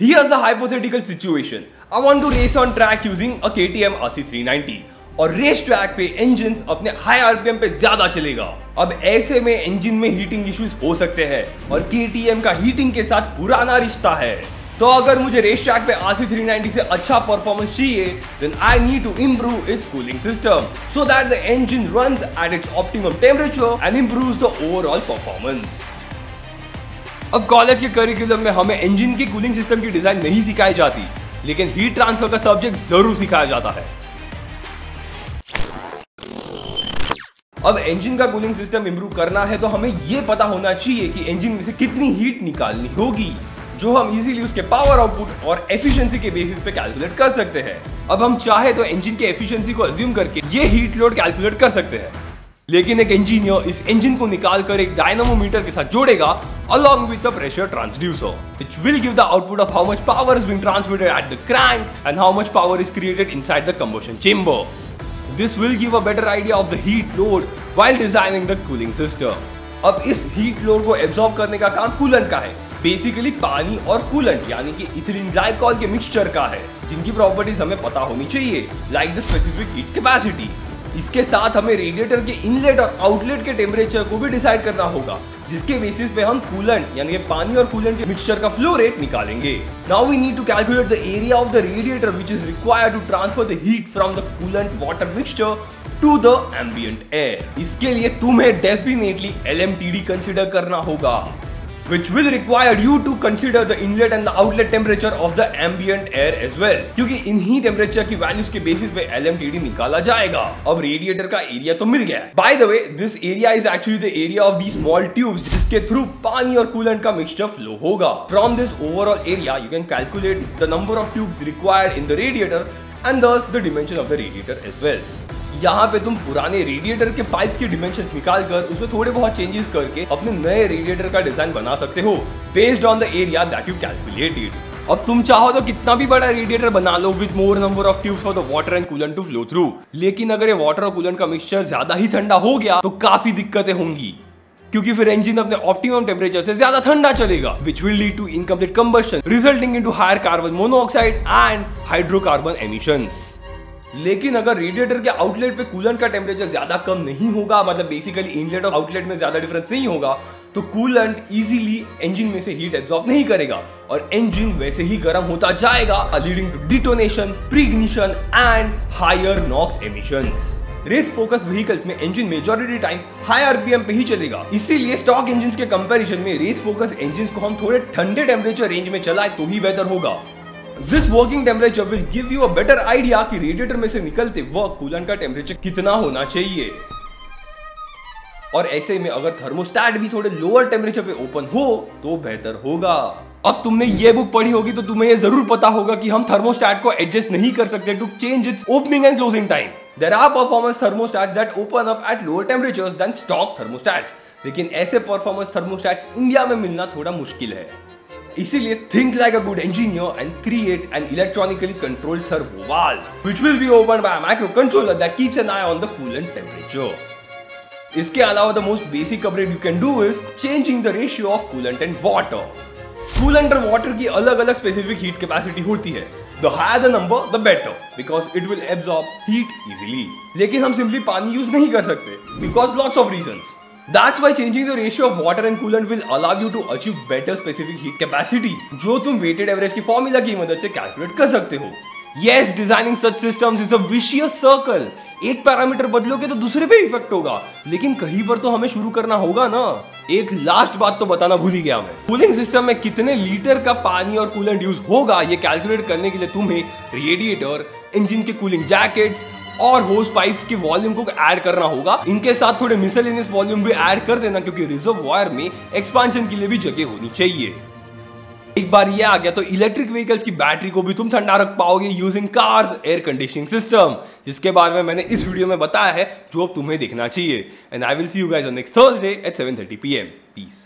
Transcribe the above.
Here's a hypothetical situation. I want to race on track using a KTM RC390 और race track पे engine अपने high RPM पे ज़्यादा चलेगा। अब ऐसे में इंजन में हीटिंग इश्यूज़ हो सकते हैं और KTM का हीटिंग के साथ पुराना रिश्ता है। तो अगर मुझे रेस ट्रैक पे RC390 से अच्छा परफॉर्मेंस चाहिए then I need to improve its cooling system so that the engine runs at its optimum temperature and improves the overall performance अब कॉलेज के करिकुलम में हमें इंजन की कूलिंग सिस्टम की डिज़ाइन नहीं सिखाई जाती, लेकिन हीट ट्रांसफ़र का सब्जेक्ट ज़रूर सिखाया जाता है। अब इंजन का कूलिंग सिस्टम इंप्रूव करना है तो हमें यह पता होना चाहिए कि इंजन में से कितनी हीट निकालनी होगी, जो हम इजीली उसके पावर आउटपुट और एफिशिएंसी के बेसिस पे कैलकुलेट कर सकते हैं। अब हम चाहे तो इंजन के एफिशिएंसी को अज्यूम करके ये हीट लोड कैलकुलेट कर सकते हैं। लेकिन एक इंजीनियर इस इंजन को निकाल कर एक डायनामोमीटर के साथ जोड़ेगा along with pressure transducer which will give the output of how much power is been transmitted at the crank and how much power is created inside the combustion chamber this will give a better idea of the heat load while designing the cooling system अब इस heat load को absorb करने का काम coolant का है। Basically पानी और कूलेंट यानी कि इथिलीन ग्लाइकॉल के मिक्सचर का है, जिनकी प्रॉपर्टीज़ हमें पता होनी चाहिए like the specific heat capacity इसके साथ हमें रेडिएटर के इनलेट और आउटलेट के टेम्परेचर को भी डिसाइड करना होगा, जिसके बेसिस पे हम कूलेंट यानी पानी और कूलेंट के मिक्सचर का फ्लो रेट निकालेंगे। Now we need to calculate the area of the radiator which is required to transfer the heat from the coolant water mixture to the ambient air इसके लिए तुम्हें definitely LMTD consider करना होगा। Which will require you to consider the inlet and the outlet temperature of the ambient air as well. क्योंकि इन्हीं temperature की values के basis पे LMTD निकाला जाएगा। अब रेडिएटर का एरिया तो मिल गया। By the way this area is actually the area of the small tubes जिसके थ्रू पानी और कूलेंट का मिक्सचर फ्लो होगा। From this overall area you can calculate the number of tubes required in the radiator and thus the dimension of the radiator as well यहाँ पे तुम पुराने radiator के पाइप्स की डिमेंशन निकाल कर उसमें थोड़े बहुत चेंजेस करके अपने नए रेडिएटर का डिज़ाइन बना सकते हो based on the area that you calculated अब तुम चाहो तो कितना भी बड़ा रेडिएटर बना लो with more number of tubes for the water and coolant to flow through लेकिन अगर ये वाटर और कूलेंट का मिक्सचर ज़्यादा ही ठंडा हो गया तो काफ़ी दिक्कतें होंगी, क्योंकि फिर इंजन अपने ऑप्टिमम टेम्परेचर से ज़्यादा ठंडा चलेगा which will lead to incomplete combustion resulting into higher carbon monoxide and hydrocarbon emissions लेकिन अगर रेडिएटर के आउटलेट पे कूलेंट का टेम्परेचर ज़्यादा कम नहीं होगा मतलब बेसिकली इनलेट और आउटलेट में ज़्यादा डिफरेंस नहीं होगा तो कूलेंट इजीली इंजन में से हीट एब्जॉर्ब नहीं करेगा और इंजन वैसे ही गर्म होता जाएगा leading to detonation preignition and higher NOx emissions race focus vehicles में engine majority time high RPM पे ही चलेगा। इसीलिए स्टॉक इंजन के कंपैरिजन में रेस फोकस इंजन को हम थोड़े ठंडे टेम्परेचर रेंज में चलाए तो ही बेहतर होगा। This working temperature will give you a better idea कि रेडिएटर में से निकलते वक्त कूलेंट का टेम्परेचर कितना होना चाहिए। और ऐसे में अगर थर्मोस्टैट भी थोड़े लोअर टेम्परेचर पे ओपन हो तो बेहतर होगा। अब तुमने ये बुक पढ़ी होगी तो तुम्हें ये ज़रूर पता होगा कि हम थर्मोस्टैट को एडजस्ट नहीं कर सकते to change its opening and closing time there are performance thermostats that open up at lower temperatures than stock thermostats लेकिन ऐसे परफॉर्मेंस थर्मोस्टैट्स इंडिया में मिलना थोड़ा मुश्किल है। इसीलिए think like a good engineer and create an electronically controlled servo valve which will be open by microcontroller that keeps an eye on the coolant temperature इसके अलावा the most basic upgrade you can do is changing the ratio of coolant and water coolant और water की अलग अलग specific heat capacity होती है. The higher the number the better because it will absorb heat easily लेकिन हम simply पानी use नहीं कर सकते because lots of reasons That's why changing the ratio of water and coolant will allow you to achieve better specific heat capacity, जो तुम weighted average की formula की मदद से calculate कर सकते हो Yes, designing such systems is a vicious circle. एक पैरामीटर बदलोगे तो दूसरे पे इफ़ेक्ट होगा लेकिन कहीं पर तो हमें शुरू करना होगा ना एक लास्ट बात तो बताना भूल ही गया मैं कूलिंग सिस्टम में कितने लीटर का पानी और कूलेंट यूज़ होगा ये कैलकुलेट करने के लिए तुम्हें रेडिएटर इंजन के कूलिंग जैकेट्स और होस पाइप्स के वॉल्यूम को ऐड करना होगा। इनके साथ थोड़े मिसलिनियस वॉल्यूम भी ऐड कर देना, क्योंकि रिज़र्व वायर में एक्सपांशन के लिए भी जगह होनी चाहिए। एक बार ये आ गया तो इलेक्ट्रिक व्हीकल्स की बैटरी को भी तुम ठंडा रख पाओगे using car's air conditioning system जिसके बारे में मैंने इस वीडियो में बताया है, जो अब तुम्हें देखना चाहिए। And I will see you guys on next Thursday at 7:30 PM peace